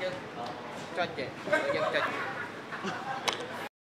dừng 樽